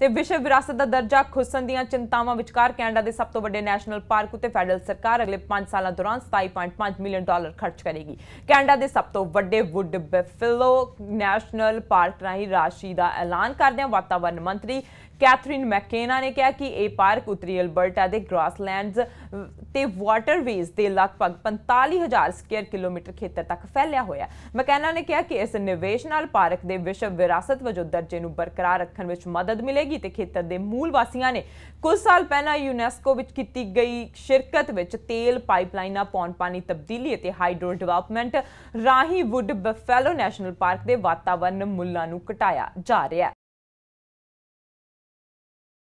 ਤੇ ਵਿਸ਼ਵ ਵਿਰਾਸਤ ਦਾ ਦਰਜਾ ਖੁੱਸਣ ਦੀਆਂ ਚਿੰਤਾਵਾਂ ਵਿਚਕਾਰ ਕੈਨੇਡਾ ਦੇ ਸਭ ਤੋਂ ਵੱਡੇ ਨੈਸ਼ਨਲ ਪਾਰਕ ਉਤੇ ਫੈਡਰਲ ਸਰਕਾਰ ਅਗਲੇ 5 ਸਾਲਾਂ ਦੌਰਾਨ 27.5 ਮਿਲੀਅਨ ਡਾਲਰ ਖਰਚ ਕਰੇਗੀ। ਕੈਨੇਡਾ ਦੇ ਸਭ ਤੋਂ ਵੱਡੇ ਵੁੱਡ ਬੈਫਲੋ ਨੈਸ਼ਨਲ ਪਾਰਕ ਰਾਹੀਂ ਰਾਸ਼ੀ ਦਾ ਐਲਾਨ ਕਰਦਿਆਂ ਵਾਤਾਵਰਣ ਮੰਤਰੀ ਕੈਥਰੀਨ ਮੈਕੇਨਾ ਨੇ ਕਿਹਾ ਕਿ ਇਹ ਪਾਰਕ ਉੱਤਰੀ ਅਲਬਰਟਾ ਦੇ ਗ੍ਰਾਸਲੈਂਡਸ ਅਹ, ਤੇ ਵਾਟਰਵੇਜ਼ ਦੇ ਲਗਭਗ 45000 ਸਕੁਅਰ ਕਿਲੋਮੀਟਰ ਖੇਤਰ ਤੱਕ ਫੈਲਿਆ ਹੋਇਆ ਹੈ। ਮੈਕੇਨਾ ਨੇ ਕਿਹਾ ਕਿ ਇਸ ਨਿਵੇਸ਼ ਨਾਲ ਪਾਰਕ ਦੇ ਵਿਸ਼ਵ ਵਿਰਾਸਤ ਵਜੋਂ ਦਰਜੇ ਨੂੰ ਬਰਕਰਾਰ ਰੱਖਣ ਵਿੱਚ ਮਦਦ ਮਿਲੇਗੀ ਤੇ ਖੇਤਰ ਦੇ ਮੂਲ ਵਾਸੀਆਂ ਨੇ ਕੁਝ ਸਾਲ ਪਹਿਲਾਂ ਯੂਨੈਸਕੋ ਵਿੱਚ ਕੀਤੀ ਗਈ ਸ਼ਿਰਕਤ ਵਿੱਚ ਤੇਲ ਪਾਈਪਲਾਈਨਾਂ ਪੌਣ ਪਾਣੀ ਤਬਦੀਲੀ ਅਤੇ ਹਾਈਡਰੋ ਡਿਵੈਲਪਮੈਂਟ ਰਾਹੀਂ ਵੁੱਡ ਬਫੈਲੋ ਨੈਸ਼ਨਲ ਪਾਰਕ ਦੇ ਵਾਤਾਵਰਣ ਮੁੱਲਾਂ ਨੂੰ ਘਟਾਇਆ ਜਾ ਰਿਹਾ ਹੈ।